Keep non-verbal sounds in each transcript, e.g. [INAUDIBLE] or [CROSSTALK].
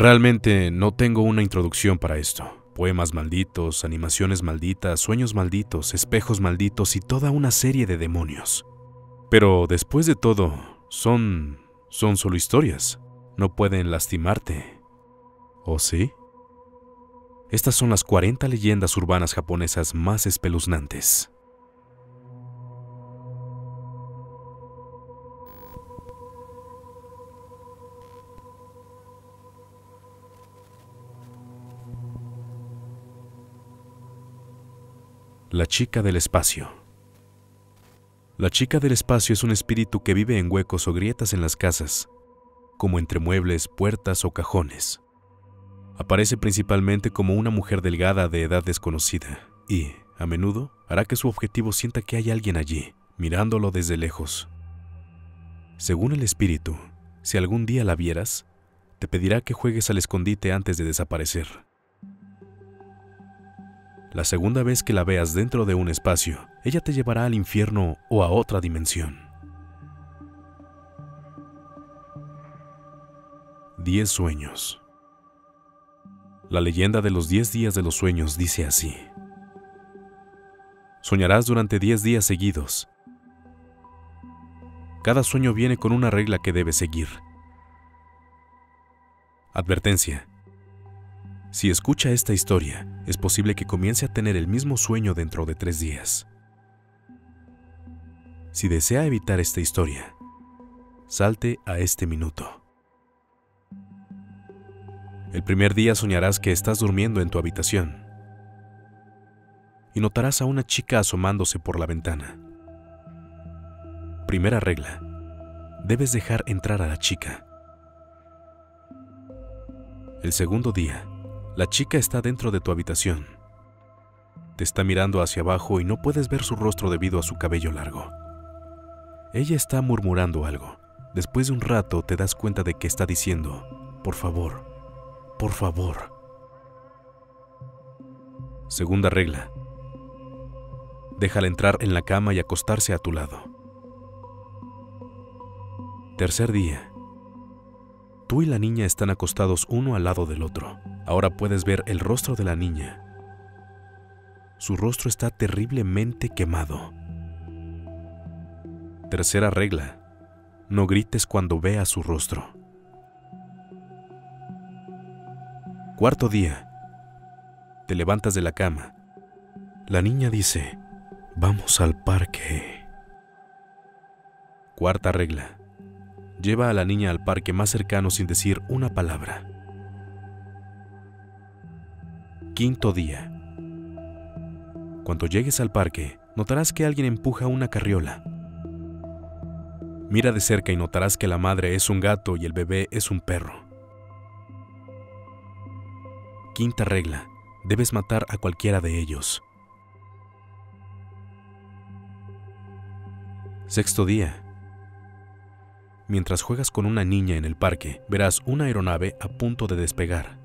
Realmente no tengo una introducción para esto. Poemas malditos, animaciones malditas, sueños malditos, espejos malditos y toda una serie de demonios. Pero después de todo, son... son solo historias. No pueden lastimarte. ¿O sí? Estas son las 40 leyendas urbanas japonesas más espeluznantes. La chica del espacio. La chica del espacio es un espíritu que vive en huecos o grietas en las casas, como entre muebles, puertas o cajones. Aparece principalmente como una mujer delgada de edad desconocida y, a menudo, hará que su objetivo sienta que hay alguien allí, mirándolo desde lejos. Según el espíritu, si algún día la vieras, te pedirá que juegues al escondite antes de desaparecer. La segunda vez que la veas dentro de un espacio, ella te llevará al infierno o a otra dimensión. 10 sueños. La leyenda de los 10 días de los sueños dice así. Soñarás durante 10 días seguidos. Cada sueño viene con una regla que debes seguir. Advertencia. Si escucha esta historia, es posible que comience a tener el mismo sueño dentro de tres días. Si desea evitar esta historia, salte a este minuto. El primer día soñarás que estás durmiendo en tu habitación y notarás a una chica asomándose por la ventana. Primera regla. Debes dejar entrar a la chica. El segundo día, la chica está dentro de tu habitación. Te está mirando hacia abajo y no puedes ver su rostro debido a su cabello largo. Ella está murmurando algo. Después de un rato te das cuenta de que está diciendo, por favor, por favor. Segunda regla. Déjala entrar en la cama y acostarse a tu lado. Tercer día. Tú y la niña están acostados uno al lado del otro. Ahora puedes ver el rostro de la niña. Su rostro está terriblemente quemado. Tercera regla. No grites cuando veas su rostro. Cuarto día. Te levantas de la cama. La niña dice, vamos al parque. Cuarta regla. Lleva a la niña al parque más cercano sin decir una palabra. Quinto día. Cuando llegues al parque, notarás que alguien empuja una carriola. Mira de cerca y notarás que la madre es un gato y el bebé es un perro. Quinta regla. Debes matar a cualquiera de ellos. Sexto día. Mientras juegas con una niña en el parque, verás una aeronave a punto de despegar.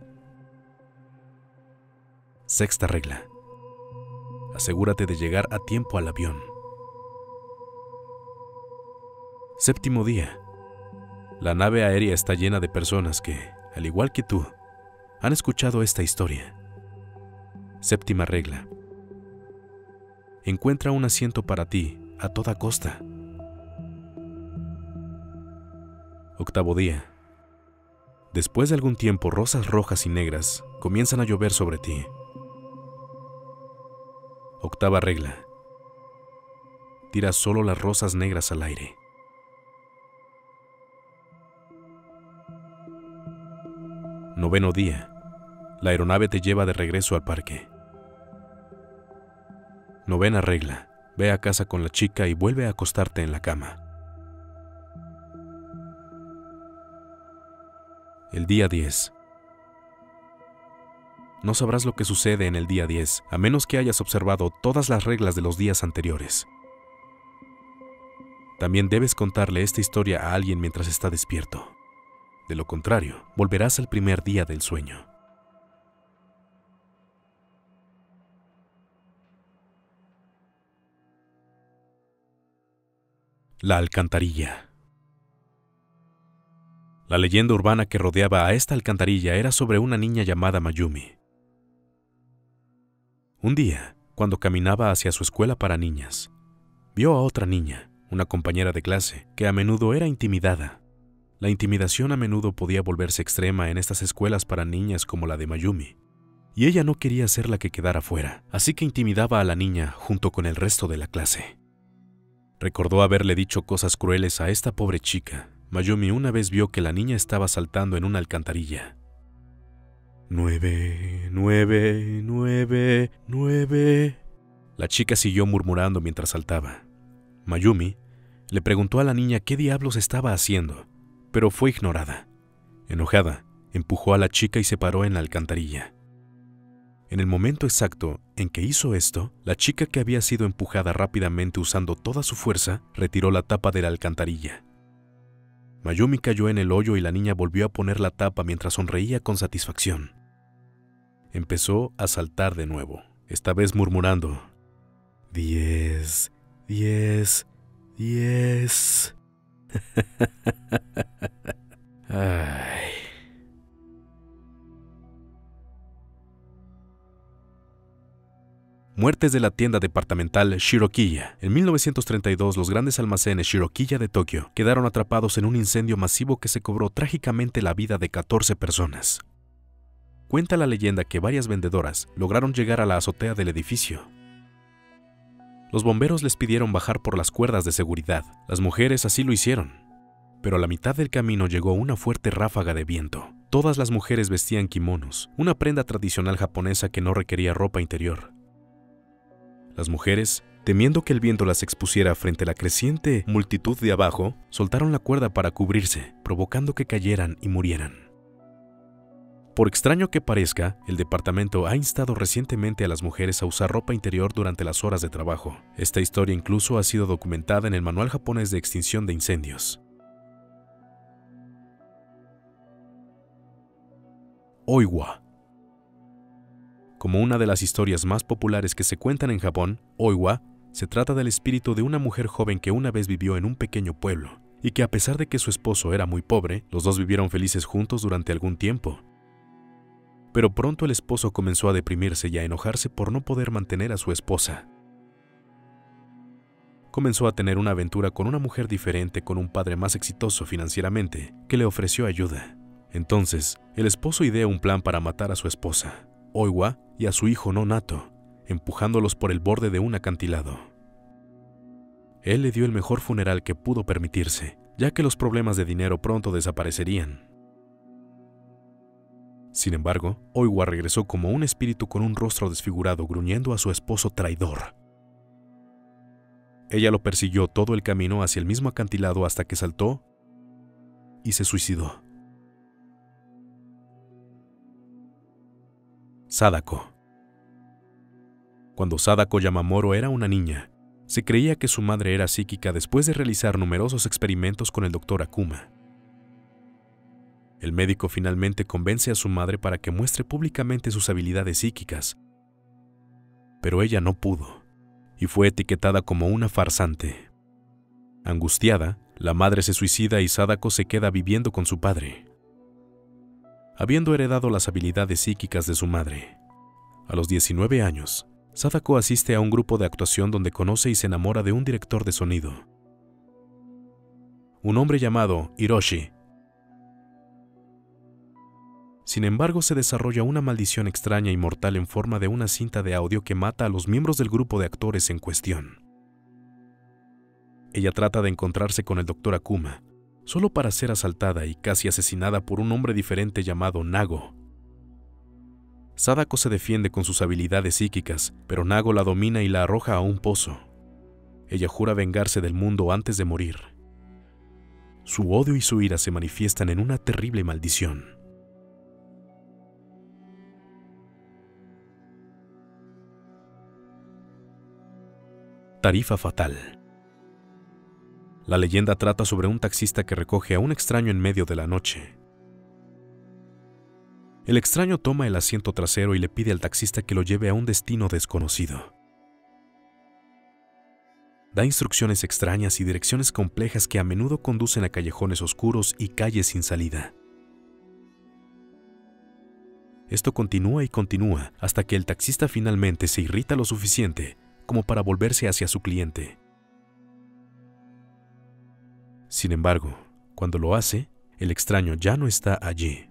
Sexta regla. Asegúrate de llegar a tiempo al avión. Séptimo día. La nave aérea está llena de personas que, al igual que tú, han escuchado esta historia. Séptima regla. Encuentra un asiento para ti a toda costa. Octavo día. Después de algún tiempo, rosas rojas y negras comienzan a llover sobre ti. Octava regla. Tira solo las rosas negras al aire. Noveno día. La aeronave te lleva de regreso al parque. Novena regla. Ve a casa con la chica y vuelve a acostarte en la cama. El día 10. No sabrás lo que sucede en el día 10 a menos que hayas observado todas las reglas de los días anteriores. También debes contarle esta historia a alguien mientras está despierto. De lo contrario, volverás al primer día del sueño. La alcantarilla. La leyenda urbana que rodeaba a esta alcantarilla era sobre una niña llamada Mayumi. Un día, cuando caminaba hacia su escuela para niñas, vio a otra niña, una compañera de clase, que a menudo era intimidada. La intimidación a menudo podía volverse extrema en estas escuelas para niñas como la de Mayumi, y ella no quería ser la que quedara fuera, así que intimidaba a la niña junto con el resto de la clase. Recordó haberle dicho cosas crueles a esta pobre chica. Mayumi una vez vio que la niña estaba saltando en una alcantarilla. Nueve, nueve, nueve, nueve. La chica siguió murmurando mientras saltaba. Mayumi le preguntó a la niña qué diablos estaba haciendo, pero fue ignorada. Enojada, empujó a la chica y se paró en la alcantarilla. En el momento exacto en que hizo esto, la chica que había sido empujada rápidamente usando toda su fuerza retiró la tapa de la alcantarilla. Mayumi cayó en el hoyo y la niña volvió a poner la tapa mientras sonreía con satisfacción. Empezó a saltar de nuevo, esta vez murmurando, Diez, diez, diez. [LAUGHS] Ay. Muertes de la tienda departamental Shirokiya. En 1932, los grandes almacenes Shirokiya de Tokio quedaron atrapados en un incendio masivo que se cobró trágicamente la vida de 14 personas. Cuenta la leyenda que varias vendedoras lograron llegar a la azotea del edificio. Los bomberos les pidieron bajar por las cuerdas de seguridad. Las mujeres así lo hicieron. Pero a la mitad del camino llegó una fuerte ráfaga de viento. Todas las mujeres vestían kimonos, una prenda tradicional japonesa que no requería ropa interior. Las mujeres, temiendo que el viento las expusiera frente a la creciente multitud de abajo, soltaron la cuerda para cubrirse, provocando que cayeran y murieran. Por extraño que parezca, el departamento ha instado recientemente a las mujeres a usar ropa interior durante las horas de trabajo. Esta historia incluso ha sido documentada en el Manual japonés de extinción de incendios. Oiwa como una de las historias más populares que se cuentan en Japón, Oiwa se trata del espíritu de una mujer joven que una vez vivió en un pequeño pueblo, y que a pesar de que su esposo era muy pobre, los dos vivieron felices juntos durante algún tiempo. Pero pronto el esposo comenzó a deprimirse y a enojarse por no poder mantener a su esposa. Comenzó a tener una aventura con una mujer diferente con un padre más exitoso financieramente, que le ofreció ayuda. Entonces, el esposo ideó un plan para matar a su esposa. Oiwa y a su hijo no nato, empujándolos por el borde de un acantilado. Él le dio el mejor funeral que pudo permitirse, ya que los problemas de dinero pronto desaparecerían. Sin embargo, Oiwa regresó como un espíritu con un rostro desfigurado gruñendo a su esposo traidor. Ella lo persiguió todo el camino hacia el mismo acantilado hasta que saltó y se suicidó. Sadako. Cuando Sadako Yamamoro era una niña, se creía que su madre era psíquica después de realizar numerosos experimentos con el doctor Akuma. El médico finalmente convence a su madre para que muestre públicamente sus habilidades psíquicas, pero ella no pudo, y fue etiquetada como una farsante. Angustiada, la madre se suicida y Sadako se queda viviendo con su padre habiendo heredado las habilidades psíquicas de su madre. A los 19 años, Sadako asiste a un grupo de actuación donde conoce y se enamora de un director de sonido. Un hombre llamado Hiroshi. Sin embargo, se desarrolla una maldición extraña y mortal en forma de una cinta de audio que mata a los miembros del grupo de actores en cuestión. Ella trata de encontrarse con el Dr. Akuma, solo para ser asaltada y casi asesinada por un hombre diferente llamado Nago. Sadako se defiende con sus habilidades psíquicas, pero Nago la domina y la arroja a un pozo. Ella jura vengarse del mundo antes de morir. Su odio y su ira se manifiestan en una terrible maldición. Tarifa fatal. La leyenda trata sobre un taxista que recoge a un extraño en medio de la noche. El extraño toma el asiento trasero y le pide al taxista que lo lleve a un destino desconocido. Da instrucciones extrañas y direcciones complejas que a menudo conducen a callejones oscuros y calles sin salida. Esto continúa y continúa hasta que el taxista finalmente se irrita lo suficiente como para volverse hacia su cliente. Sin embargo, cuando lo hace, el extraño ya no está allí.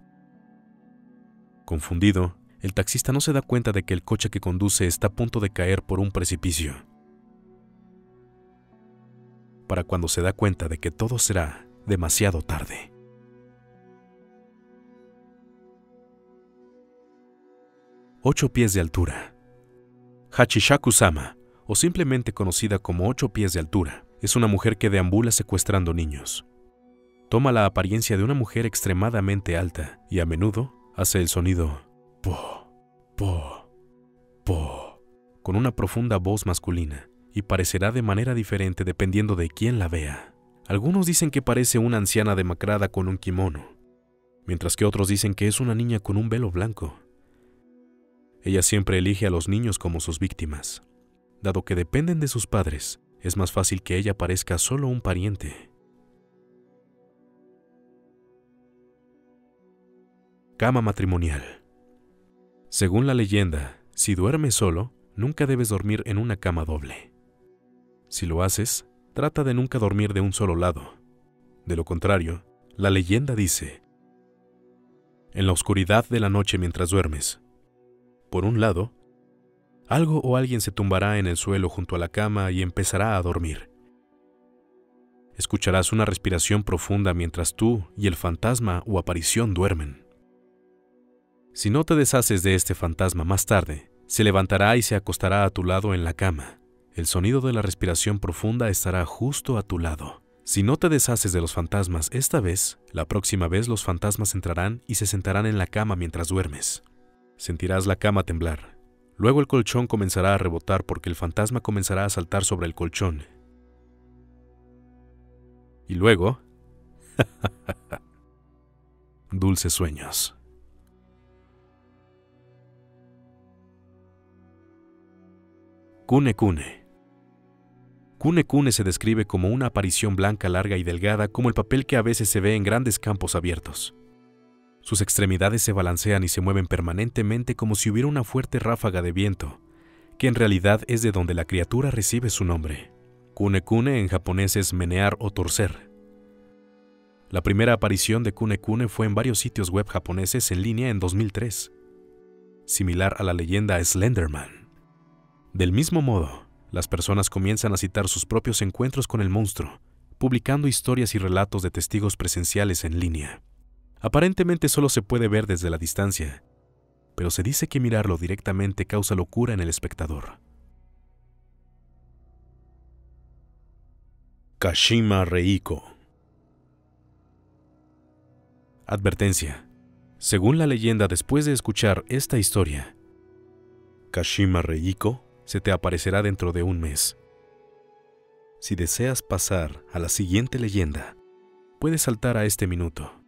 Confundido, el taxista no se da cuenta de que el coche que conduce está a punto de caer por un precipicio. Para cuando se da cuenta de que todo será demasiado tarde. Ocho pies de altura. Hachishaku-sama, o simplemente conocida como ocho pies de altura, es una mujer que deambula secuestrando niños. Toma la apariencia de una mujer extremadamente alta y a menudo hace el sonido po, po, po, con una profunda voz masculina y parecerá de manera diferente dependiendo de quién la vea. Algunos dicen que parece una anciana demacrada con un kimono, mientras que otros dicen que es una niña con un velo blanco. Ella siempre elige a los niños como sus víctimas. Dado que dependen de sus padres, es más fácil que ella parezca solo un pariente. Cama matrimonial. Según la leyenda, si duermes solo, nunca debes dormir en una cama doble. Si lo haces, trata de nunca dormir de un solo lado. De lo contrario, la leyenda dice, en la oscuridad de la noche mientras duermes, por un lado, algo o alguien se tumbará en el suelo junto a la cama y empezará a dormir. Escucharás una respiración profunda mientras tú y el fantasma o aparición duermen. Si no te deshaces de este fantasma más tarde, se levantará y se acostará a tu lado en la cama. El sonido de la respiración profunda estará justo a tu lado. Si no te deshaces de los fantasmas esta vez, la próxima vez los fantasmas entrarán y se sentarán en la cama mientras duermes. Sentirás la cama temblar. Luego el colchón comenzará a rebotar porque el fantasma comenzará a saltar sobre el colchón. Y luego... [LAUGHS] Dulces sueños. Kune Kune. Kune Kune se describe como una aparición blanca larga y delgada como el papel que a veces se ve en grandes campos abiertos. Sus extremidades se balancean y se mueven permanentemente como si hubiera una fuerte ráfaga de viento, que en realidad es de donde la criatura recibe su nombre. Kune Kune en japonés es menear o torcer. La primera aparición de Kune Kune fue en varios sitios web japoneses en línea en 2003, similar a la leyenda Slenderman. Del mismo modo, las personas comienzan a citar sus propios encuentros con el monstruo, publicando historias y relatos de testigos presenciales en línea. Aparentemente solo se puede ver desde la distancia, pero se dice que mirarlo directamente causa locura en el espectador. Kashima Reiko Advertencia. Según la leyenda, después de escuchar esta historia, Kashima Reiko se te aparecerá dentro de un mes. Si deseas pasar a la siguiente leyenda, puedes saltar a este minuto.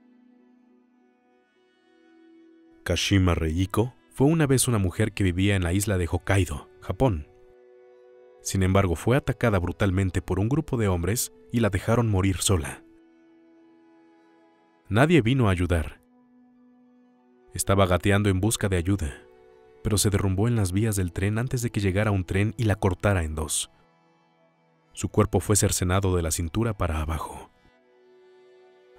Kashima Reiko fue una vez una mujer que vivía en la isla de Hokkaido, Japón. Sin embargo, fue atacada brutalmente por un grupo de hombres y la dejaron morir sola. Nadie vino a ayudar. Estaba gateando en busca de ayuda, pero se derrumbó en las vías del tren antes de que llegara un tren y la cortara en dos. Su cuerpo fue cercenado de la cintura para abajo.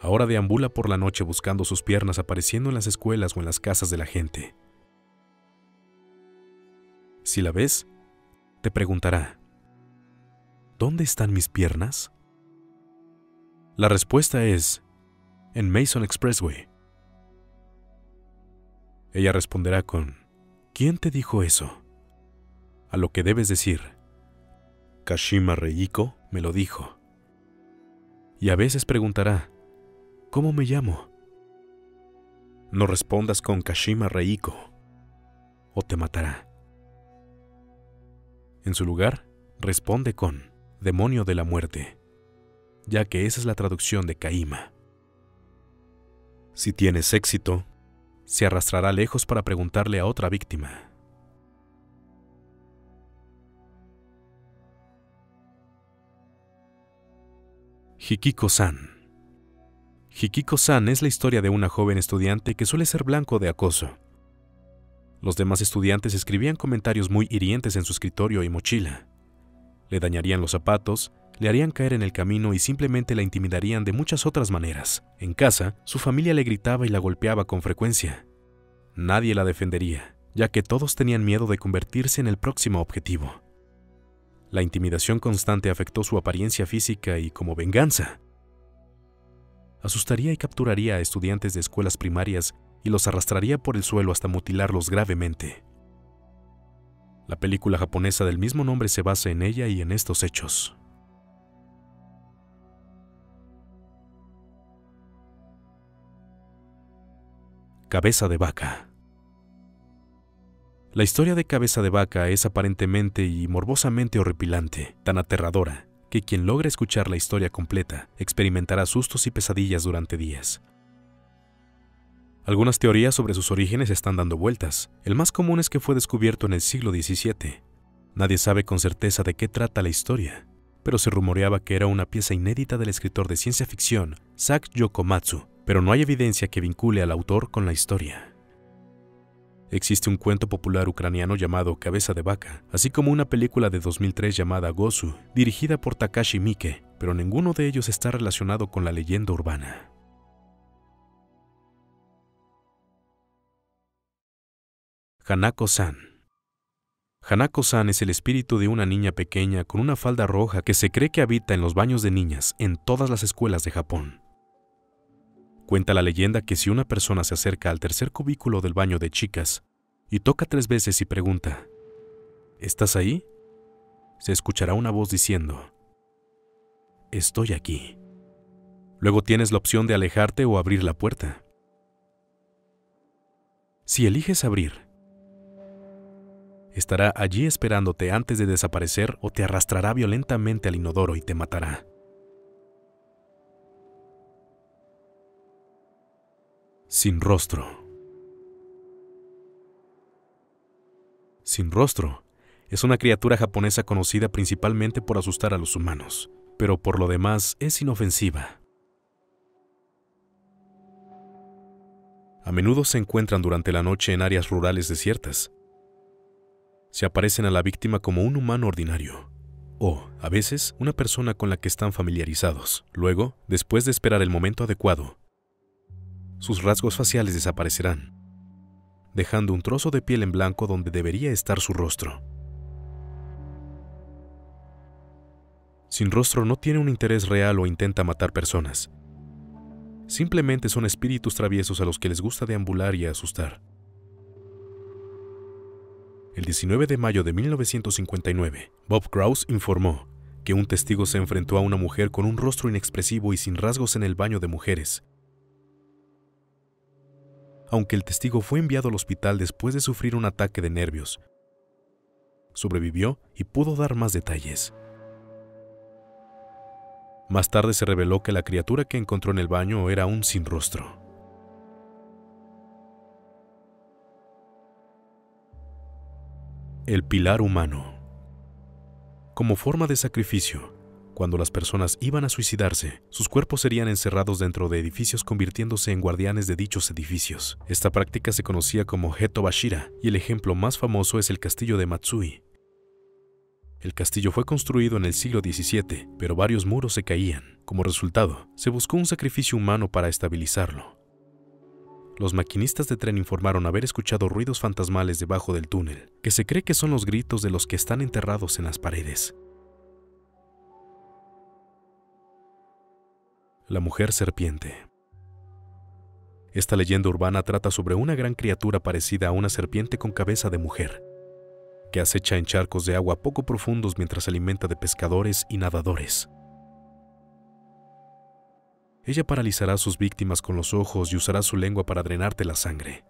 Ahora deambula por la noche buscando sus piernas apareciendo en las escuelas o en las casas de la gente. Si la ves, te preguntará, ¿dónde están mis piernas? La respuesta es, en Mason Expressway. Ella responderá con, ¿quién te dijo eso? A lo que debes decir, Kashima Reiko me lo dijo. Y a veces preguntará, ¿Cómo me llamo? No respondas con Kashima Reiko o te matará. En su lugar, responde con Demonio de la Muerte, ya que esa es la traducción de Kaima. Si tienes éxito, se arrastrará lejos para preguntarle a otra víctima. Hikiko-san. Hikiko-san es la historia de una joven estudiante que suele ser blanco de acoso. Los demás estudiantes escribían comentarios muy hirientes en su escritorio y mochila. Le dañarían los zapatos, le harían caer en el camino y simplemente la intimidarían de muchas otras maneras. En casa, su familia le gritaba y la golpeaba con frecuencia. Nadie la defendería, ya que todos tenían miedo de convertirse en el próximo objetivo. La intimidación constante afectó su apariencia física y, como venganza, asustaría y capturaría a estudiantes de escuelas primarias y los arrastraría por el suelo hasta mutilarlos gravemente. La película japonesa del mismo nombre se basa en ella y en estos hechos. Cabeza de vaca. La historia de Cabeza de Vaca es aparentemente y morbosamente horripilante, tan aterradora, que quien logra escuchar la historia completa experimentará sustos y pesadillas durante días. Algunas teorías sobre sus orígenes están dando vueltas. El más común es que fue descubierto en el siglo XVII. Nadie sabe con certeza de qué trata la historia, pero se rumoreaba que era una pieza inédita del escritor de ciencia ficción Sak Yokomatsu, pero no hay evidencia que vincule al autor con la historia. Existe un cuento popular ucraniano llamado Cabeza de Vaca, así como una película de 2003 llamada Gosu, dirigida por Takashi Miike, pero ninguno de ellos está relacionado con la leyenda urbana. Hanako-san Hanako-san es el espíritu de una niña pequeña con una falda roja que se cree que habita en los baños de niñas en todas las escuelas de Japón. Cuenta la leyenda que si una persona se acerca al tercer cubículo del baño de chicas y toca tres veces y pregunta, ¿Estás ahí? Se escuchará una voz diciendo, Estoy aquí. Luego tienes la opción de alejarte o abrir la puerta. Si eliges abrir, estará allí esperándote antes de desaparecer o te arrastrará violentamente al inodoro y te matará. Sin rostro. Sin rostro es una criatura japonesa conocida principalmente por asustar a los humanos, pero por lo demás es inofensiva. A menudo se encuentran durante la noche en áreas rurales desiertas. Se aparecen a la víctima como un humano ordinario, o, a veces, una persona con la que están familiarizados. Luego, después de esperar el momento adecuado, sus rasgos faciales desaparecerán, dejando un trozo de piel en blanco donde debería estar su rostro. Sin rostro no tiene un interés real o intenta matar personas. Simplemente son espíritus traviesos a los que les gusta deambular y asustar. El 19 de mayo de 1959, Bob Krause informó que un testigo se enfrentó a una mujer con un rostro inexpresivo y sin rasgos en el baño de mujeres, aunque el testigo fue enviado al hospital después de sufrir un ataque de nervios. Sobrevivió y pudo dar más detalles. Más tarde se reveló que la criatura que encontró en el baño era un sin rostro. El pilar humano. Como forma de sacrificio, cuando las personas iban a suicidarse, sus cuerpos serían encerrados dentro de edificios convirtiéndose en guardianes de dichos edificios. Esta práctica se conocía como Heto Bashira y el ejemplo más famoso es el castillo de Matsui. El castillo fue construido en el siglo XVII, pero varios muros se caían. Como resultado, se buscó un sacrificio humano para estabilizarlo. Los maquinistas de tren informaron haber escuchado ruidos fantasmales debajo del túnel, que se cree que son los gritos de los que están enterrados en las paredes. La mujer serpiente. Esta leyenda urbana trata sobre una gran criatura parecida a una serpiente con cabeza de mujer, que acecha en charcos de agua poco profundos mientras se alimenta de pescadores y nadadores. Ella paralizará a sus víctimas con los ojos y usará su lengua para drenarte la sangre.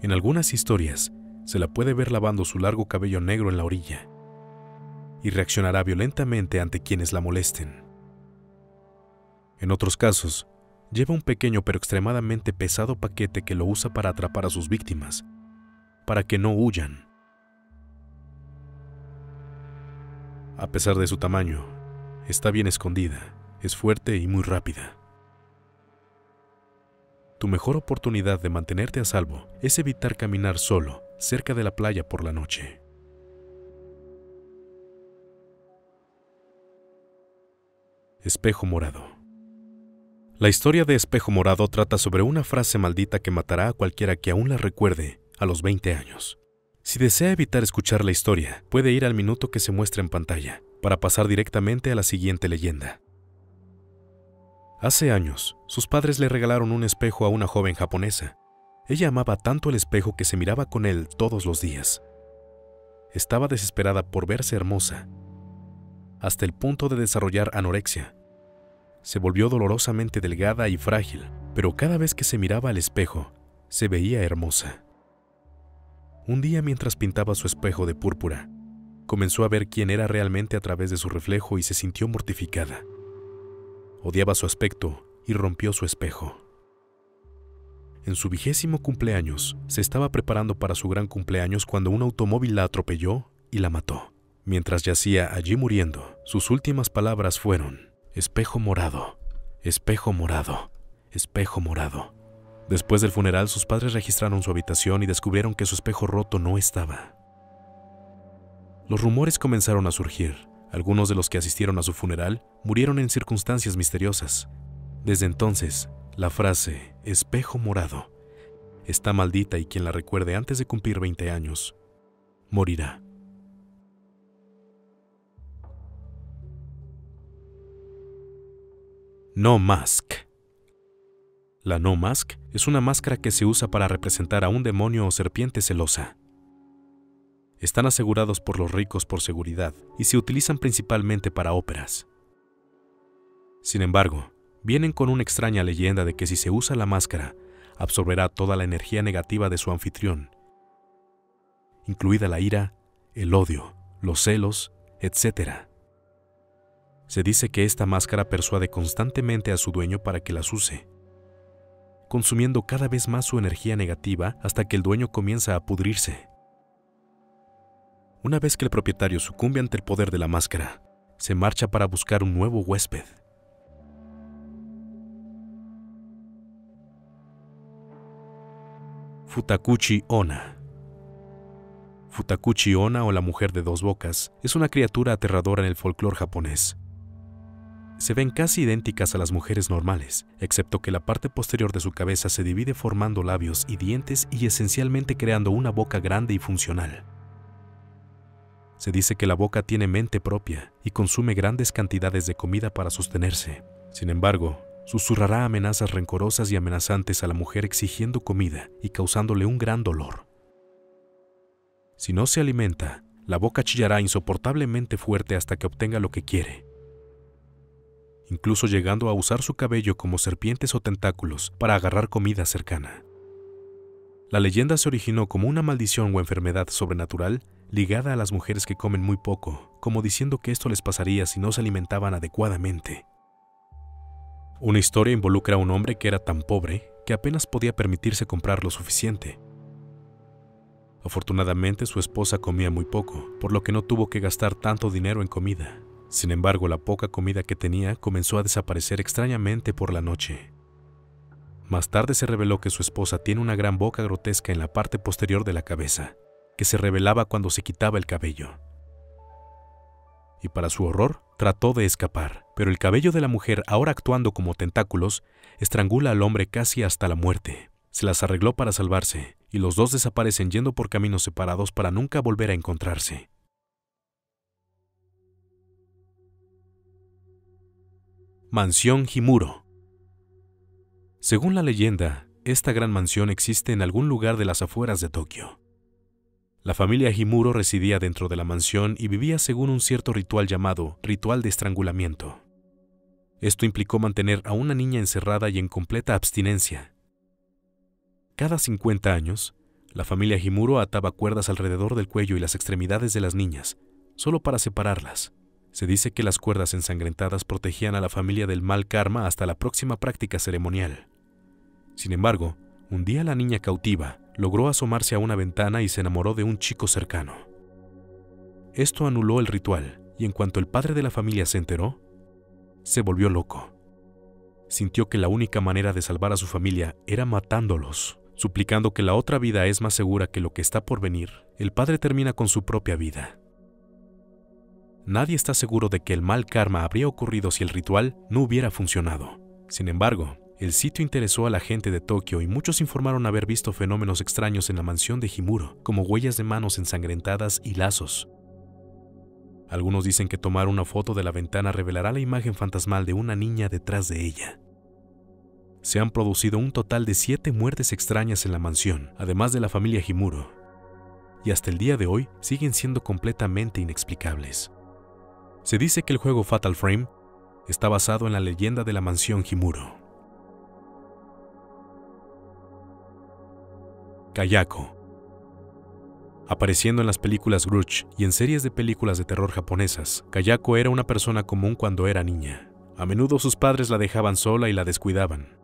En algunas historias, se la puede ver lavando su largo cabello negro en la orilla y reaccionará violentamente ante quienes la molesten. En otros casos, lleva un pequeño pero extremadamente pesado paquete que lo usa para atrapar a sus víctimas, para que no huyan. A pesar de su tamaño, Está bien escondida, es fuerte y muy rápida. Tu mejor oportunidad de mantenerte a salvo es evitar caminar solo cerca de la playa por la noche. Espejo morado. La historia de Espejo Morado trata sobre una frase maldita que matará a cualquiera que aún la recuerde a los 20 años. Si desea evitar escuchar la historia, puede ir al minuto que se muestra en pantalla para pasar directamente a la siguiente leyenda. Hace años, sus padres le regalaron un espejo a una joven japonesa. Ella amaba tanto el espejo que se miraba con él todos los días. Estaba desesperada por verse hermosa, hasta el punto de desarrollar anorexia. Se volvió dolorosamente delgada y frágil, pero cada vez que se miraba al espejo, se veía hermosa. Un día mientras pintaba su espejo de púrpura, comenzó a ver quién era realmente a través de su reflejo y se sintió mortificada. Odiaba su aspecto y rompió su espejo. En su vigésimo cumpleaños, se estaba preparando para su gran cumpleaños cuando un automóvil la atropelló y la mató. Mientras yacía allí muriendo, sus últimas palabras fueron, espejo morado, espejo morado, espejo morado. Después del funeral, sus padres registraron su habitación y descubrieron que su espejo roto no estaba. Los rumores comenzaron a surgir, algunos de los que asistieron a su funeral murieron en circunstancias misteriosas. Desde entonces, la frase espejo morado está maldita y quien la recuerde antes de cumplir 20 años, morirá. No Mask. La No Mask es una máscara que se usa para representar a un demonio o serpiente celosa están asegurados por los ricos por seguridad y se utilizan principalmente para óperas. Sin embargo, vienen con una extraña leyenda de que si se usa la máscara, absorberá toda la energía negativa de su anfitrión, incluida la ira, el odio, los celos, etc. Se dice que esta máscara persuade constantemente a su dueño para que las use, consumiendo cada vez más su energía negativa hasta que el dueño comienza a pudrirse. Una vez que el propietario sucumbe ante el poder de la máscara, se marcha para buscar un nuevo huésped. Futakuchi Ona Futakuchi Ona o la mujer de dos bocas es una criatura aterradora en el folclore japonés. Se ven casi idénticas a las mujeres normales, excepto que la parte posterior de su cabeza se divide formando labios y dientes y esencialmente creando una boca grande y funcional. Se dice que la boca tiene mente propia y consume grandes cantidades de comida para sostenerse. Sin embargo, susurrará amenazas rencorosas y amenazantes a la mujer exigiendo comida y causándole un gran dolor. Si no se alimenta, la boca chillará insoportablemente fuerte hasta que obtenga lo que quiere, incluso llegando a usar su cabello como serpientes o tentáculos para agarrar comida cercana. La leyenda se originó como una maldición o enfermedad sobrenatural ligada a las mujeres que comen muy poco, como diciendo que esto les pasaría si no se alimentaban adecuadamente. Una historia involucra a un hombre que era tan pobre que apenas podía permitirse comprar lo suficiente. Afortunadamente su esposa comía muy poco, por lo que no tuvo que gastar tanto dinero en comida. Sin embargo, la poca comida que tenía comenzó a desaparecer extrañamente por la noche. Más tarde se reveló que su esposa tiene una gran boca grotesca en la parte posterior de la cabeza, que se revelaba cuando se quitaba el cabello. Y para su horror, trató de escapar, pero el cabello de la mujer, ahora actuando como tentáculos, estrangula al hombre casi hasta la muerte. Se las arregló para salvarse, y los dos desaparecen yendo por caminos separados para nunca volver a encontrarse. Mansión Himuro Según la leyenda, esta gran mansión existe en algún lugar de las afueras de Tokio. La familia Himuro residía dentro de la mansión y vivía según un cierto ritual llamado ritual de estrangulamiento. Esto implicó mantener a una niña encerrada y en completa abstinencia. Cada 50 años, la familia Himuro ataba cuerdas alrededor del cuello y las extremidades de las niñas, solo para separarlas. Se dice que las cuerdas ensangrentadas protegían a la familia del mal karma hasta la próxima práctica ceremonial. Sin embargo, un día la niña cautiva logró asomarse a una ventana y se enamoró de un chico cercano. Esto anuló el ritual, y en cuanto el padre de la familia se enteró, se volvió loco. Sintió que la única manera de salvar a su familia era matándolos. Suplicando que la otra vida es más segura que lo que está por venir, el padre termina con su propia vida. Nadie está seguro de que el mal karma habría ocurrido si el ritual no hubiera funcionado. Sin embargo, el sitio interesó a la gente de Tokio y muchos informaron haber visto fenómenos extraños en la mansión de Himuro, como huellas de manos ensangrentadas y lazos. Algunos dicen que tomar una foto de la ventana revelará la imagen fantasmal de una niña detrás de ella se han producido un total de siete muertes extrañas en la mansión, además de la familia Himuro, y hasta el día de hoy siguen siendo completamente inexplicables. Se dice que el juego Fatal Frame está basado en la leyenda de la mansión Himuro. Kayako Apareciendo en las películas Grudge y en series de películas de terror japonesas, Kayako era una persona común cuando era niña. A menudo sus padres la dejaban sola y la descuidaban,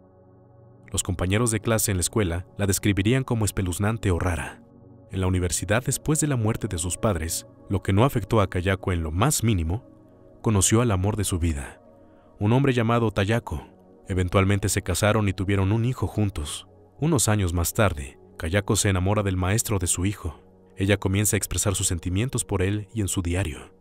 los compañeros de clase en la escuela la describirían como espeluznante o rara. En la universidad, después de la muerte de sus padres, lo que no afectó a Kayako en lo más mínimo, conoció al amor de su vida, un hombre llamado Tayako. Eventualmente se casaron y tuvieron un hijo juntos. Unos años más tarde, Kayako se enamora del maestro de su hijo. Ella comienza a expresar sus sentimientos por él y en su diario.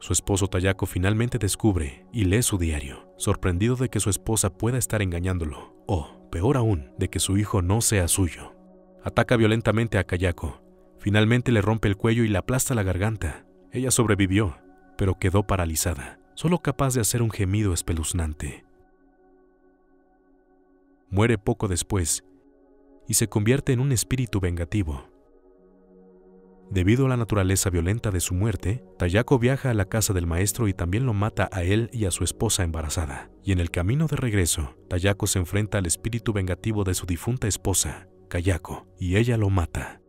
Su esposo Tayako finalmente descubre y lee su diario, sorprendido de que su esposa pueda estar engañándolo, o, peor aún, de que su hijo no sea suyo. Ataca violentamente a Kayako. Finalmente le rompe el cuello y le aplasta la garganta. Ella sobrevivió, pero quedó paralizada, solo capaz de hacer un gemido espeluznante. Muere poco después y se convierte en un espíritu vengativo. Debido a la naturaleza violenta de su muerte, Tayako viaja a la casa del maestro y también lo mata a él y a su esposa embarazada. Y en el camino de regreso, Tayako se enfrenta al espíritu vengativo de su difunta esposa, Kayako, y ella lo mata.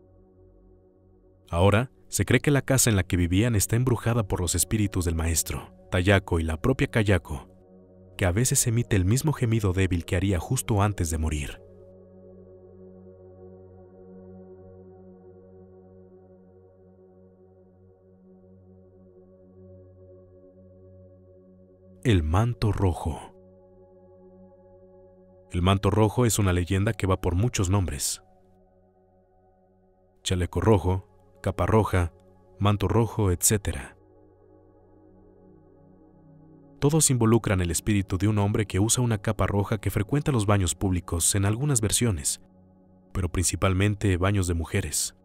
Ahora, se cree que la casa en la que vivían está embrujada por los espíritus del maestro, Tayako y la propia Kayako, que a veces emite el mismo gemido débil que haría justo antes de morir. El manto rojo. El manto rojo es una leyenda que va por muchos nombres. Chaleco rojo, capa roja, manto rojo, etc. Todos involucran el espíritu de un hombre que usa una capa roja que frecuenta los baños públicos en algunas versiones, pero principalmente baños de mujeres.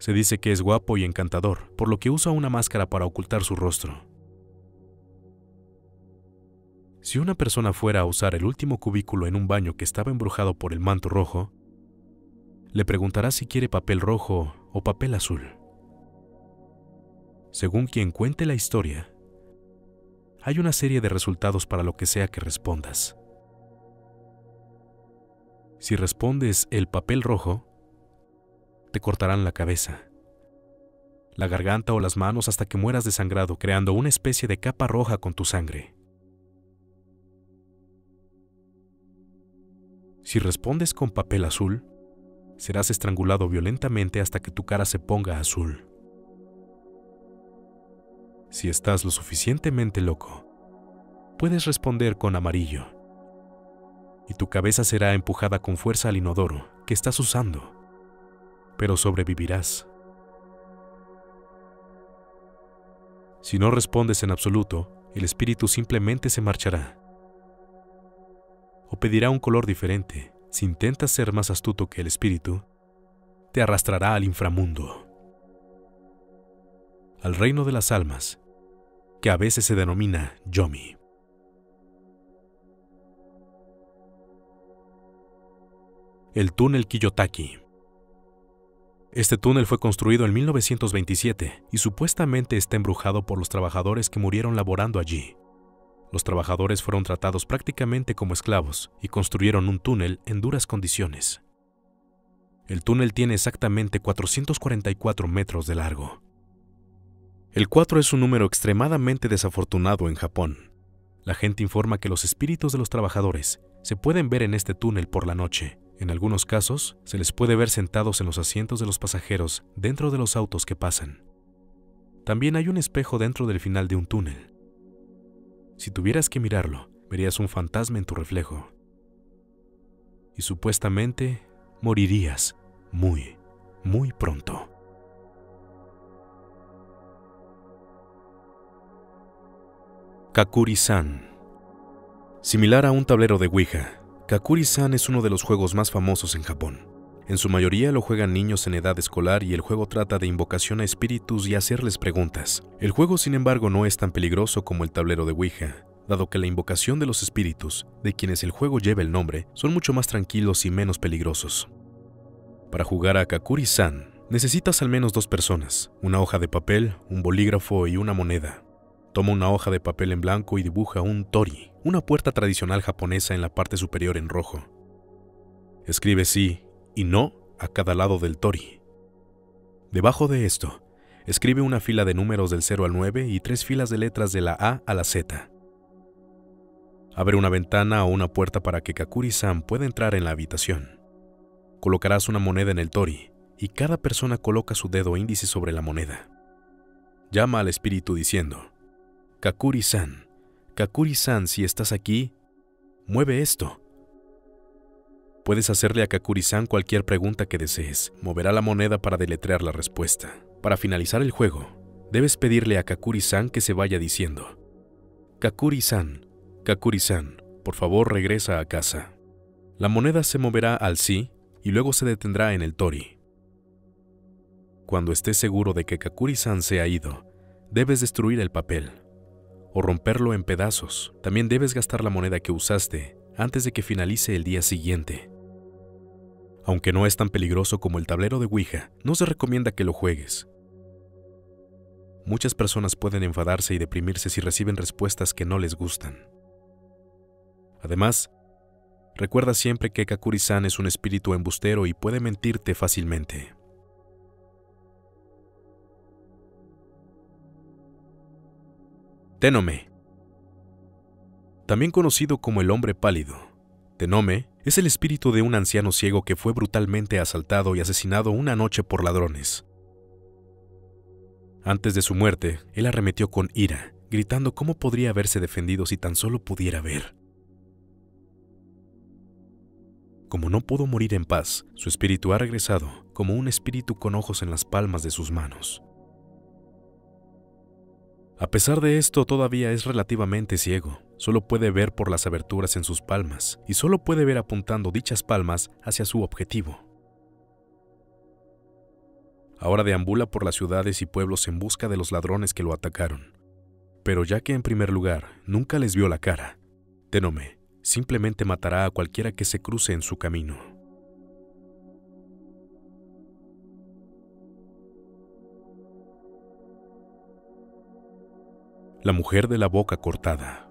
Se dice que es guapo y encantador, por lo que usa una máscara para ocultar su rostro. Si una persona fuera a usar el último cubículo en un baño que estaba embrujado por el manto rojo, le preguntará si quiere papel rojo o papel azul. Según quien cuente la historia, hay una serie de resultados para lo que sea que respondas. Si respondes el papel rojo, te cortarán la cabeza, la garganta o las manos hasta que mueras desangrado, creando una especie de capa roja con tu sangre. Si respondes con papel azul, serás estrangulado violentamente hasta que tu cara se ponga azul. Si estás lo suficientemente loco, puedes responder con amarillo, y tu cabeza será empujada con fuerza al inodoro que estás usando pero sobrevivirás. Si no respondes en absoluto, el espíritu simplemente se marchará. O pedirá un color diferente. Si intentas ser más astuto que el espíritu, te arrastrará al inframundo, al reino de las almas, que a veces se denomina Yomi. El túnel Kiyotaki este túnel fue construido en 1927 y supuestamente está embrujado por los trabajadores que murieron laborando allí. Los trabajadores fueron tratados prácticamente como esclavos y construyeron un túnel en duras condiciones. El túnel tiene exactamente 444 metros de largo. El 4 es un número extremadamente desafortunado en Japón. La gente informa que los espíritus de los trabajadores se pueden ver en este túnel por la noche en algunos casos, se les puede ver sentados en los asientos de los pasajeros dentro de los autos que pasan. También hay un espejo dentro del final de un túnel. Si tuvieras que mirarlo, verías un fantasma en tu reflejo. Y supuestamente morirías muy, muy pronto. Kakuri-san. Similar a un tablero de Ouija, Kakuri-san es uno de los juegos más famosos en Japón. En su mayoría lo juegan niños en edad escolar y el juego trata de invocación a espíritus y hacerles preguntas. El juego, sin embargo, no es tan peligroso como el tablero de Ouija, dado que la invocación de los espíritus, de quienes el juego lleva el nombre, son mucho más tranquilos y menos peligrosos. Para jugar a Kakuri-san, necesitas al menos dos personas, una hoja de papel, un bolígrafo y una moneda. Toma una hoja de papel en blanco y dibuja un tori, una puerta tradicional japonesa en la parte superior en rojo. Escribe sí y no a cada lado del tori. Debajo de esto, escribe una fila de números del 0 al 9 y tres filas de letras de la A a la Z. Abre una ventana o una puerta para que Kakuri-san pueda entrar en la habitación. Colocarás una moneda en el tori y cada persona coloca su dedo índice sobre la moneda. Llama al espíritu diciendo, Kakuri-san, Kakuri-san, si estás aquí, mueve esto. Puedes hacerle a Kakuri-san cualquier pregunta que desees. Moverá la moneda para deletrear la respuesta. Para finalizar el juego, debes pedirle a Kakuri-san que se vaya diciendo: Kakuri-san, Kakuri-san, por favor regresa a casa. La moneda se moverá al sí y luego se detendrá en el tori. Cuando estés seguro de que Kakuri-san se ha ido, debes destruir el papel o romperlo en pedazos. También debes gastar la moneda que usaste antes de que finalice el día siguiente. Aunque no es tan peligroso como el tablero de Ouija, no se recomienda que lo juegues. Muchas personas pueden enfadarse y deprimirse si reciben respuestas que no les gustan. Además, recuerda siempre que Kakuri-san es un espíritu embustero y puede mentirte fácilmente. Tenome. También conocido como el hombre pálido. Tenome es el espíritu de un anciano ciego que fue brutalmente asaltado y asesinado una noche por ladrones. Antes de su muerte, él arremetió con ira, gritando cómo podría haberse defendido si tan solo pudiera ver. Como no pudo morir en paz, su espíritu ha regresado como un espíritu con ojos en las palmas de sus manos. A pesar de esto, todavía es relativamente ciego. Solo puede ver por las aberturas en sus palmas y solo puede ver apuntando dichas palmas hacia su objetivo. Ahora deambula por las ciudades y pueblos en busca de los ladrones que lo atacaron. Pero ya que en primer lugar nunca les vio la cara, Tenome simplemente matará a cualquiera que se cruce en su camino. La mujer de la boca cortada.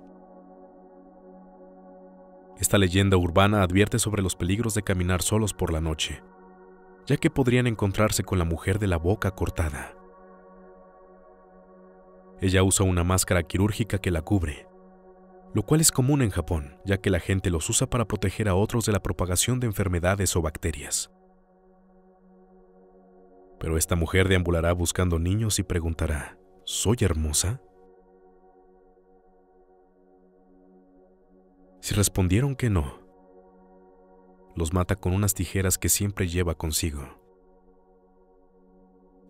Esta leyenda urbana advierte sobre los peligros de caminar solos por la noche, ya que podrían encontrarse con la mujer de la boca cortada. Ella usa una máscara quirúrgica que la cubre, lo cual es común en Japón, ya que la gente los usa para proteger a otros de la propagación de enfermedades o bacterias. Pero esta mujer deambulará buscando niños y preguntará, ¿soy hermosa? Si respondieron que no, los mata con unas tijeras que siempre lleva consigo.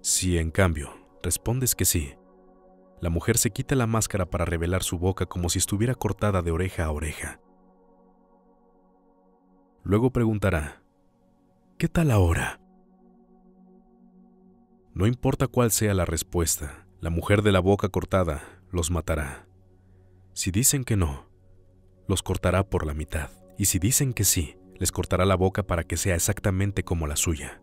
Si, en cambio, respondes que sí, la mujer se quita la máscara para revelar su boca como si estuviera cortada de oreja a oreja. Luego preguntará, ¿qué tal ahora? No importa cuál sea la respuesta, la mujer de la boca cortada los matará. Si dicen que no, los cortará por la mitad, y si dicen que sí, les cortará la boca para que sea exactamente como la suya.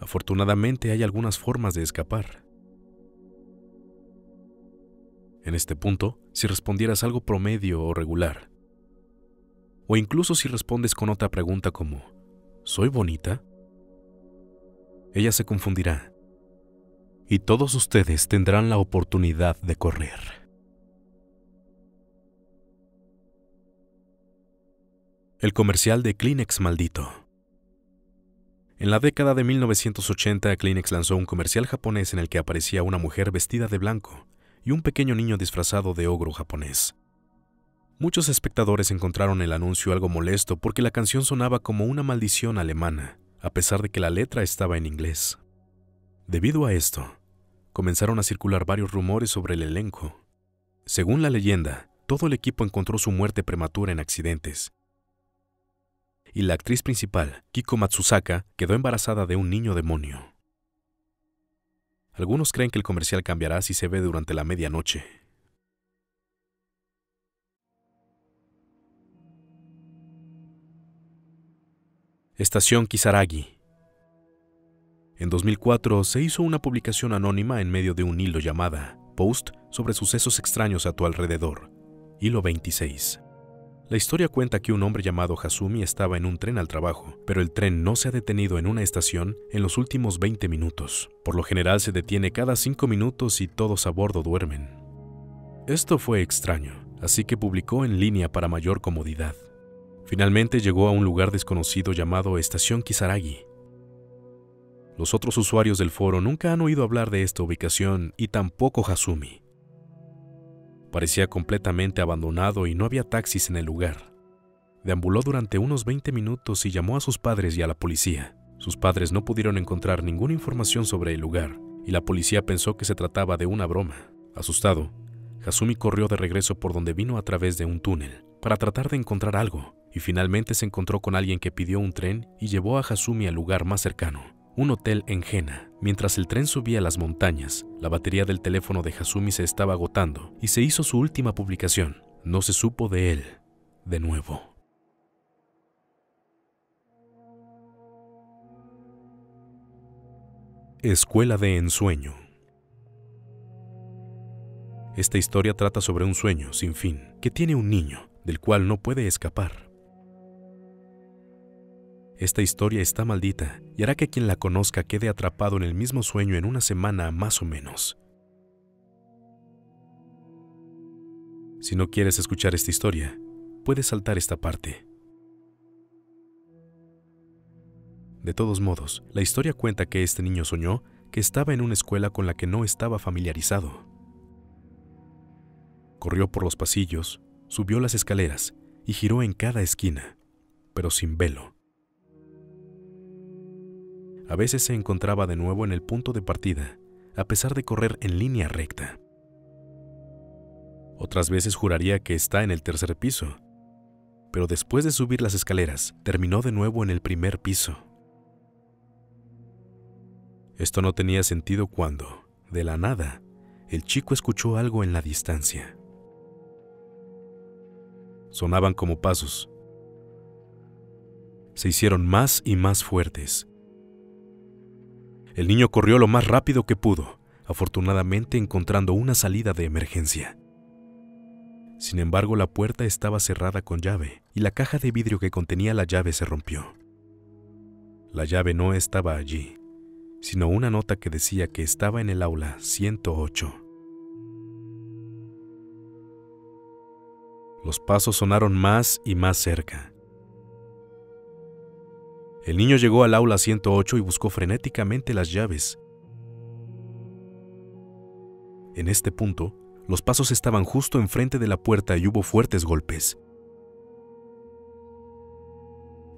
Afortunadamente hay algunas formas de escapar. En este punto, si respondieras algo promedio o regular, o incluso si respondes con otra pregunta como, ¿soy bonita? Ella se confundirá, y todos ustedes tendrán la oportunidad de correr. El comercial de Kleenex maldito. En la década de 1980, Kleenex lanzó un comercial japonés en el que aparecía una mujer vestida de blanco y un pequeño niño disfrazado de ogro japonés. Muchos espectadores encontraron el anuncio algo molesto porque la canción sonaba como una maldición alemana, a pesar de que la letra estaba en inglés. Debido a esto, comenzaron a circular varios rumores sobre el elenco. Según la leyenda, todo el equipo encontró su muerte prematura en accidentes, y la actriz principal, Kiko Matsusaka, quedó embarazada de un niño demonio. Algunos creen que el comercial cambiará si se ve durante la medianoche. Estación Kisaragi. En 2004 se hizo una publicación anónima en medio de un hilo llamada Post sobre sucesos extraños a tu alrededor, hilo 26. La historia cuenta que un hombre llamado Hasumi estaba en un tren al trabajo, pero el tren no se ha detenido en una estación en los últimos 20 minutos. Por lo general se detiene cada 5 minutos y todos a bordo duermen. Esto fue extraño, así que publicó en línea para mayor comodidad. Finalmente llegó a un lugar desconocido llamado Estación Kisaragi. Los otros usuarios del foro nunca han oído hablar de esta ubicación y tampoco Hasumi. Parecía completamente abandonado y no había taxis en el lugar. Deambuló durante unos 20 minutos y llamó a sus padres y a la policía. Sus padres no pudieron encontrar ninguna información sobre el lugar y la policía pensó que se trataba de una broma. Asustado, Hasumi corrió de regreso por donde vino a través de un túnel para tratar de encontrar algo y finalmente se encontró con alguien que pidió un tren y llevó a Hasumi al lugar más cercano un hotel en Jena. Mientras el tren subía las montañas, la batería del teléfono de Hasumi se estaba agotando y se hizo su última publicación. No se supo de él de nuevo. Escuela de ensueño. Esta historia trata sobre un sueño sin fin que tiene un niño del cual no puede escapar. Esta historia está maldita y hará que quien la conozca quede atrapado en el mismo sueño en una semana más o menos. Si no quieres escuchar esta historia, puedes saltar esta parte. De todos modos, la historia cuenta que este niño soñó que estaba en una escuela con la que no estaba familiarizado. Corrió por los pasillos, subió las escaleras y giró en cada esquina, pero sin velo. A veces se encontraba de nuevo en el punto de partida, a pesar de correr en línea recta. Otras veces juraría que está en el tercer piso, pero después de subir las escaleras, terminó de nuevo en el primer piso. Esto no tenía sentido cuando, de la nada, el chico escuchó algo en la distancia. Sonaban como pasos. Se hicieron más y más fuertes el niño corrió lo más rápido que pudo, afortunadamente encontrando una salida de emergencia. Sin embargo, la puerta estaba cerrada con llave y la caja de vidrio que contenía la llave se rompió. La llave no estaba allí, sino una nota que decía que estaba en el aula 108. Los pasos sonaron más y más cerca. El niño llegó al aula 108 y buscó frenéticamente las llaves. En este punto, los pasos estaban justo enfrente de la puerta y hubo fuertes golpes.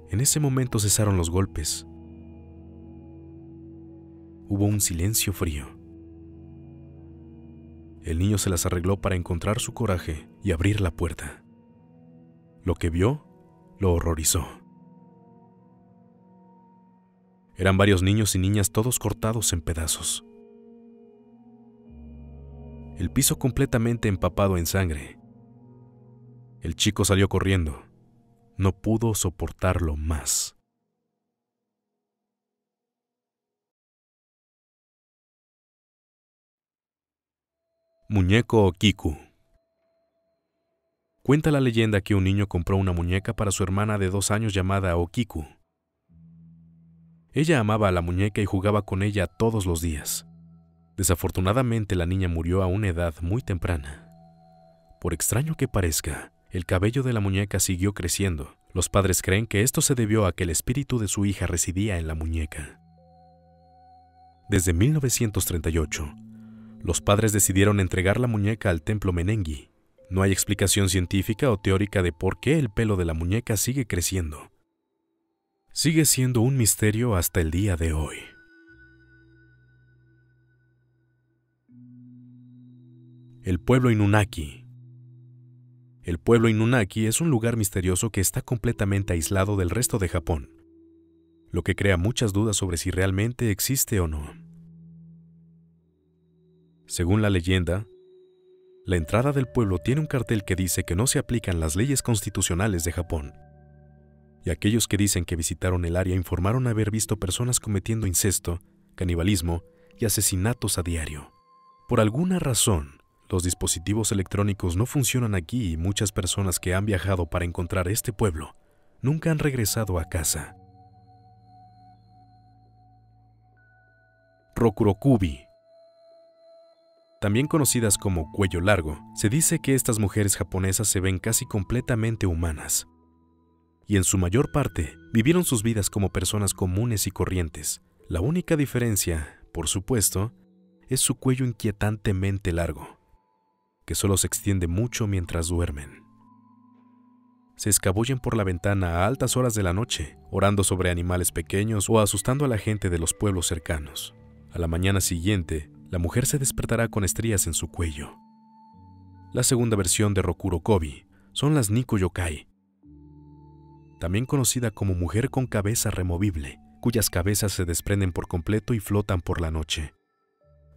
En ese momento cesaron los golpes. Hubo un silencio frío. El niño se las arregló para encontrar su coraje y abrir la puerta. Lo que vio lo horrorizó. Eran varios niños y niñas todos cortados en pedazos. El piso completamente empapado en sangre. El chico salió corriendo. No pudo soportarlo más. Muñeco Okiku. Cuenta la leyenda que un niño compró una muñeca para su hermana de dos años llamada Okiku. Ella amaba a la muñeca y jugaba con ella todos los días. Desafortunadamente la niña murió a una edad muy temprana. Por extraño que parezca, el cabello de la muñeca siguió creciendo, Los padres creen que esto se debió a que el espíritu de su hija residía en la muñeca. Desde 1938, los padres decidieron entregar la muñeca al templo Menengi. No hay explicación científica o teórica de por qué el pelo de la muñeca sigue creciendo. Sigue siendo un misterio hasta el día de hoy. El pueblo Inunaki. El pueblo Inunaki es un lugar misterioso que está completamente aislado del resto de Japón, lo que crea muchas dudas sobre si realmente existe o no. Según la leyenda, la entrada del pueblo tiene un cartel que dice que no se aplican las leyes constitucionales de Japón. Y aquellos que dicen que visitaron el área informaron haber visto personas cometiendo incesto, canibalismo y asesinatos a diario. Por alguna razón, los dispositivos electrónicos no funcionan aquí y muchas personas que han viajado para encontrar este pueblo nunca han regresado a casa. Rokurokubi también conocidas como cuello largo, se dice que estas mujeres japonesas se ven casi completamente humanas. Y en su mayor parte vivieron sus vidas como personas comunes y corrientes. La única diferencia, por supuesto, es su cuello inquietantemente largo, que solo se extiende mucho mientras duermen. Se escabullen por la ventana a altas horas de la noche, orando sobre animales pequeños o asustando a la gente de los pueblos cercanos. A la mañana siguiente, la mujer se despertará con estrías en su cuello. La segunda versión de Rokuro Kobi son las Niko Yokai, también conocida como mujer con cabeza removible, cuyas cabezas se desprenden por completo y flotan por la noche.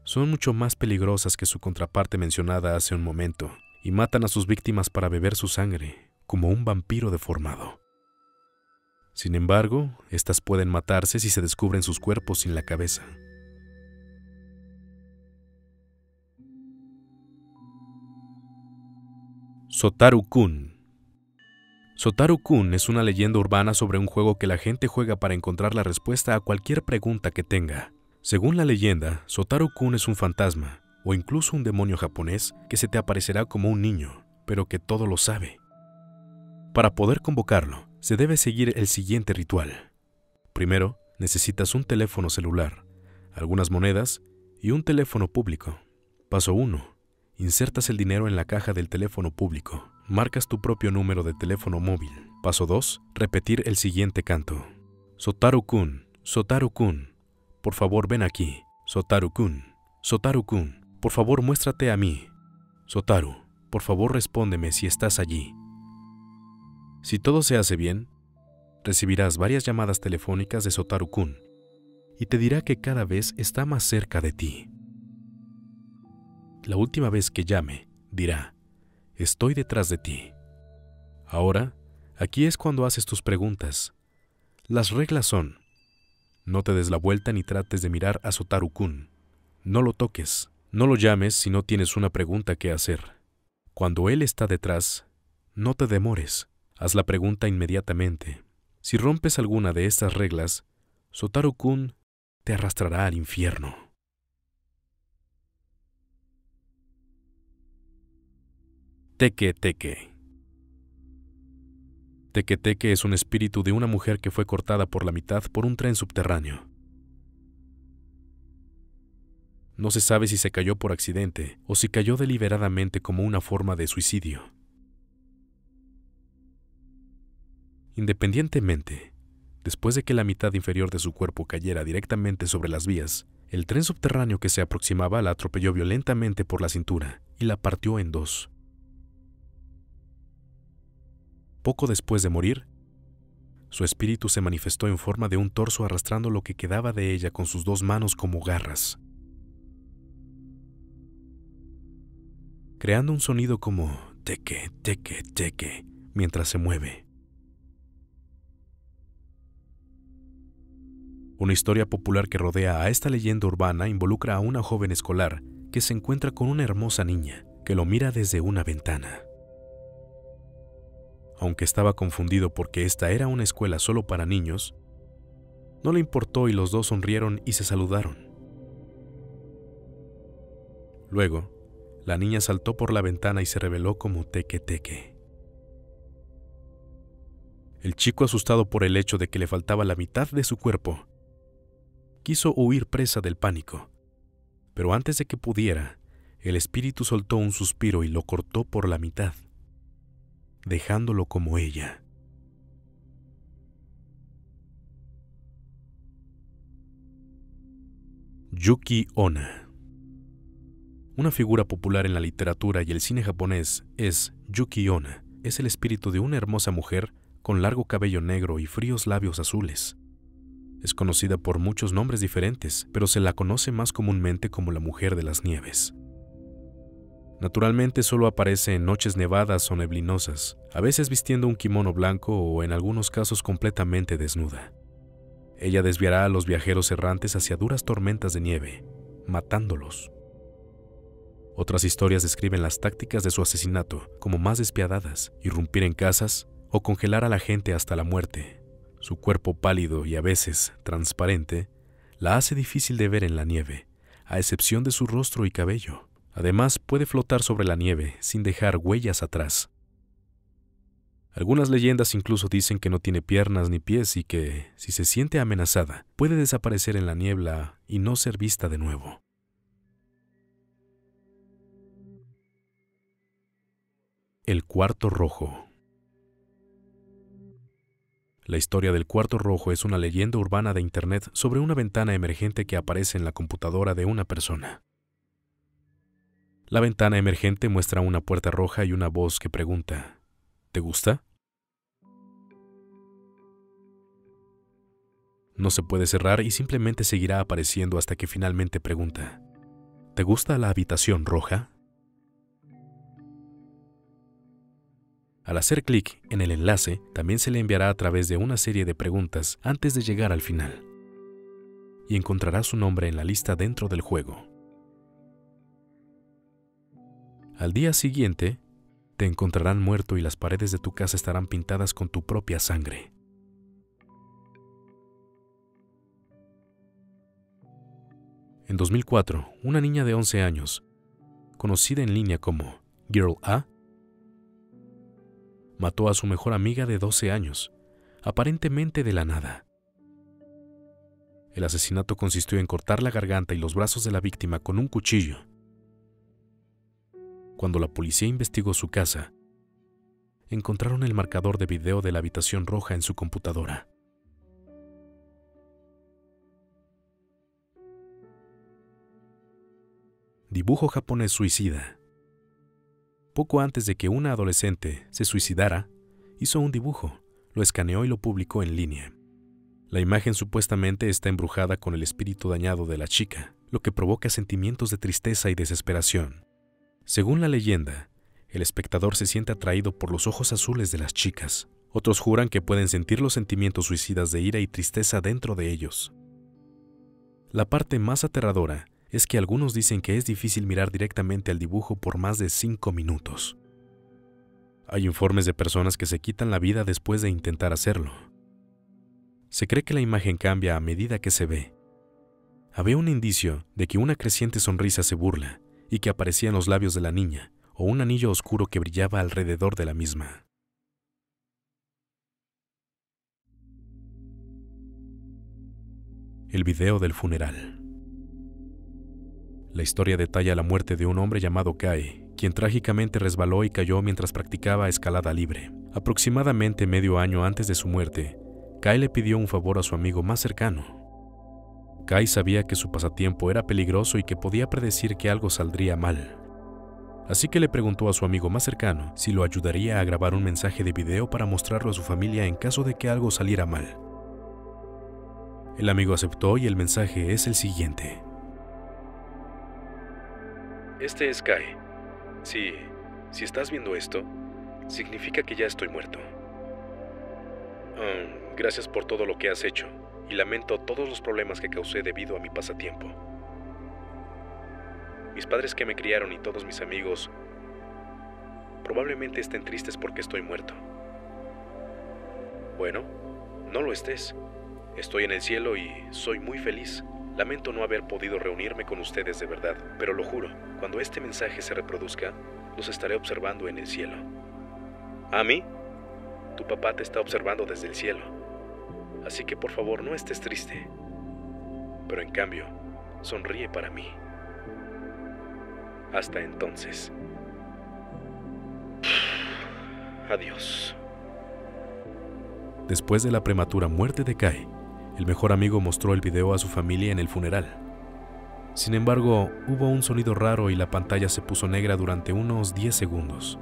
Son mucho más peligrosas que su contraparte mencionada hace un momento, y matan a sus víctimas para beber su sangre, como un vampiro deformado. Sin embargo, estas pueden matarse si se descubren sus cuerpos sin la cabeza. Sotaru-kun. Sotaru-kun es una leyenda urbana sobre un juego que la gente juega para encontrar la respuesta a cualquier pregunta que tenga. Según la leyenda, Sotaru-kun es un fantasma, o incluso un demonio japonés que se te aparecerá como un niño, pero que todo lo sabe. Para poder convocarlo, se debe seguir el siguiente ritual. Primero, necesitas un teléfono celular, algunas monedas y un teléfono público. Paso 1 Insertas el dinero en la caja del teléfono público. Marcas tu propio número de teléfono móvil. Paso 2. Repetir el siguiente canto. Sotaru-kun, Sotaru-kun, por favor ven aquí. Sotaru-kun, Sotaru-kun, por favor muéstrate a mí. Sotaru, por favor respóndeme si estás allí. Si todo se hace bien, recibirás varias llamadas telefónicas de Sotaru-kun y te dirá que cada vez está más cerca de ti. La última vez que llame, dirá, estoy detrás de ti. Ahora, aquí es cuando haces tus preguntas. Las reglas son, no te des la vuelta ni trates de mirar a Sotaru-kun. No lo toques, no lo llames si no tienes una pregunta que hacer. Cuando él está detrás, no te demores, haz la pregunta inmediatamente. Si rompes alguna de estas reglas, Sotaru-kun te arrastrará al infierno. Teque Teque. Teque Teque es un espíritu de una mujer que fue cortada por la mitad por un tren subterráneo. No se sabe si se cayó por accidente o si cayó deliberadamente como una forma de suicidio. Independientemente, después de que la mitad inferior de su cuerpo cayera directamente sobre las vías, el tren subterráneo que se aproximaba la atropelló violentamente por la cintura y la partió en dos. Poco después de morir, su espíritu se manifestó en forma de un torso arrastrando lo que quedaba de ella con sus dos manos como garras, creando un sonido como teque, teque, teque mientras se mueve. Una historia popular que rodea a esta leyenda urbana involucra a una joven escolar que se encuentra con una hermosa niña que lo mira desde una ventana aunque estaba confundido porque esta era una escuela solo para niños, no le importó y los dos sonrieron y se saludaron. Luego, la niña saltó por la ventana y se reveló como teque teque. El chico, asustado por el hecho de que le faltaba la mitad de su cuerpo, quiso huir presa del pánico. Pero antes de que pudiera, el espíritu soltó un suspiro y lo cortó por la mitad, dejándolo como ella. Yuki Onna Una figura popular en la literatura y el cine japonés es Yuki Onna. Es el espíritu de una hermosa mujer con largo cabello negro y fríos labios azules. Es conocida por muchos nombres diferentes, pero se la conoce más comúnmente como la Mujer de las Nieves. Naturalmente solo aparece en noches nevadas o neblinosas, a veces vistiendo un kimono blanco o en algunos casos completamente desnuda. Ella desviará a los viajeros errantes hacia duras tormentas de nieve, matándolos. Otras historias describen las tácticas de su asesinato como más despiadadas, irrumpir en casas o congelar a la gente hasta la muerte. Su cuerpo pálido y a veces transparente la hace difícil de ver en la nieve, a excepción de su rostro y cabello. Además, puede flotar sobre la nieve sin dejar huellas atrás. Algunas leyendas incluso dicen que no tiene piernas ni pies y que, si se siente amenazada, puede desaparecer en la niebla y no ser vista de nuevo. El cuarto rojo. La historia del cuarto rojo es una leyenda urbana de Internet sobre una ventana emergente que aparece en la computadora de una persona. La ventana emergente muestra una puerta roja y una voz que pregunta, ¿Te gusta? No se puede cerrar y simplemente seguirá apareciendo hasta que finalmente pregunta, ¿Te gusta la habitación roja? Al hacer clic en el enlace, también se le enviará a través de una serie de preguntas antes de llegar al final. Y encontrará su nombre en la lista dentro del juego. Al día siguiente, te encontrarán muerto y las paredes de tu casa estarán pintadas con tu propia sangre. En 2004, una niña de 11 años, conocida en línea como Girl A, mató a su mejor amiga de 12 años, aparentemente de la nada. El asesinato consistió en cortar la garganta y los brazos de la víctima con un cuchillo. Cuando la policía investigó su casa, encontraron el marcador de video de la habitación roja en su computadora. Dibujo japonés suicida. Poco antes de que una adolescente se suicidara, hizo un dibujo, lo escaneó y lo publicó en línea. La imagen supuestamente está embrujada con el espíritu dañado de la chica, lo que provoca sentimientos de tristeza y desesperación. Según la leyenda, el espectador se siente atraído por los ojos azules de las chicas. Otros juran que pueden sentir los sentimientos suicidas de ira y tristeza dentro de ellos. La parte más aterradora es que algunos dicen que es difícil mirar directamente al dibujo por más de cinco minutos. Hay informes de personas que se quitan la vida después de intentar hacerlo. Se cree que la imagen cambia a medida que se ve. Había un indicio de que una creciente sonrisa se burla y que aparecían los labios de la niña o un anillo oscuro que brillaba alrededor de la misma. El video del funeral. La historia detalla la muerte de un hombre llamado Kai, quien trágicamente resbaló y cayó mientras practicaba escalada libre. Aproximadamente medio año antes de su muerte, Kai le pidió un favor a su amigo más cercano. Kai sabía que su pasatiempo era peligroso y que podía predecir que algo saldría mal. Así que le preguntó a su amigo más cercano si lo ayudaría a grabar un mensaje de video para mostrarlo a su familia en caso de que algo saliera mal. El amigo aceptó y el mensaje es el siguiente. Este es Kai. Si, si estás viendo esto, significa que ya estoy muerto. Um, gracias por todo lo que has hecho y lamento todos los problemas que causé debido a mi pasatiempo. Mis padres que me criaron y todos mis amigos probablemente estén tristes porque estoy muerto. Bueno, no lo estés. Estoy en el cielo y soy muy feliz. Lamento no haber podido reunirme con ustedes de verdad, pero lo juro, cuando este mensaje se reproduzca, los estaré observando en el cielo. ¿A mí? Tu papá te está observando desde el cielo, así que por favor no estés triste. Pero en cambio, sonríe para mí. Hasta entonces. Adiós. Después de la prematura muerte de Kai, el mejor amigo mostró el video a su familia en el funeral. Sin embargo, hubo un sonido raro y la pantalla se puso negra durante unos 10 segundos.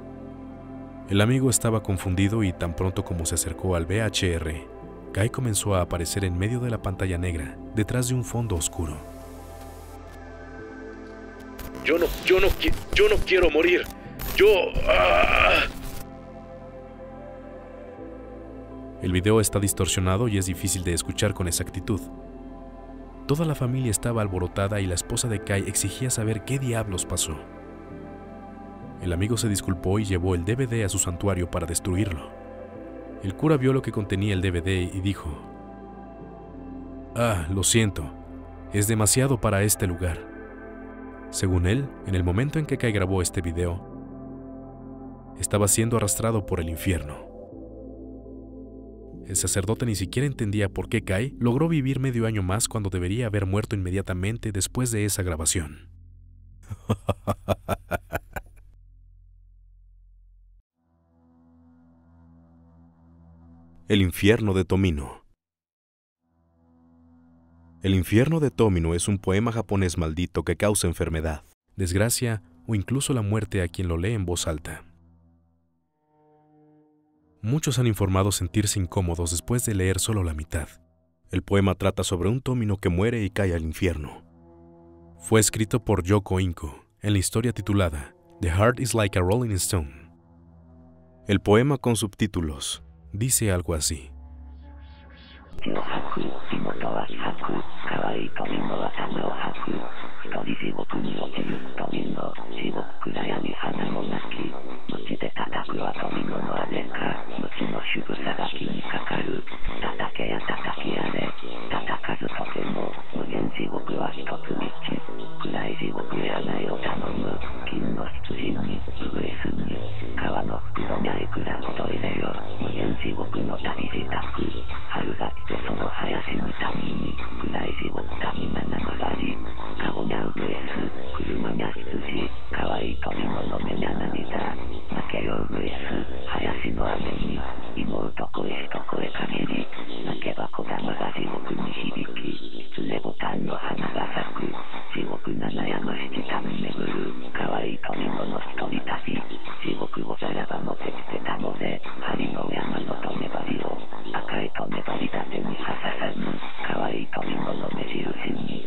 El amigo estaba confundido y tan pronto como se acercó al VHR, Kai comenzó a aparecer en medio de la pantalla negra, detrás de un fondo oscuro. Yo no, yo no, yo no quiero morir. Yo... Ah. El video está distorsionado y es difícil de escuchar con exactitud. Toda la familia estaba alborotada y la esposa de Kai exigía saber qué diablos pasó. El amigo se disculpó y llevó el DVD a su santuario para destruirlo. El cura vio lo que contenía el DVD y dijo, Ah, lo siento, es demasiado para este lugar. Según él, en el momento en que Kai grabó este video, estaba siendo arrastrado por el infierno. El sacerdote ni siquiera entendía por qué Kai logró vivir medio año más cuando debería haber muerto inmediatamente después de esa grabación. [LAUGHS] El infierno de Tomino El infierno de Tomino es un poema japonés maldito que causa enfermedad, desgracia o incluso la muerte a quien lo lee en voz alta. Muchos han informado sentirse incómodos después de leer solo la mitad. El poema trata sobre un tómino que muere y cae al infierno. Fue escrito por Yoko Inko en la historia titulada The Heart is Like a Rolling Stone. El poema con subtítulos dice algo así. く、仕は気さく、可愛い鳥の頭を吐く、一人地獄に落ちる鳥の、地獄暗闇花もなき、鞭で叩くは鳥のの姉か、鞭の渋さが気にかかる、叩けや叩きやれ、叩かずとても、無限地獄は一つ道、暗い地獄へ穴内を頼む、金の羊に、ウグイスに、川の袋にはいくらほど入れよ、無限地獄の旅自宅、春が来てその春林のために大事をつかみまながらに、顔うぐす、車なしつ司、かわいい鳥物目がなびだ、負けようぐえす、林の雨に、妹とエ声かけり、泣けば子玉が地獄に響き、狐ボタンの花が咲く、地獄七山七段巡る、可愛い鳥物一人旅、地獄をさらばもてきてたので、針の山のと粘りを、赤いと粘り立てに刺ささぬ、可愛い鳥物目印に、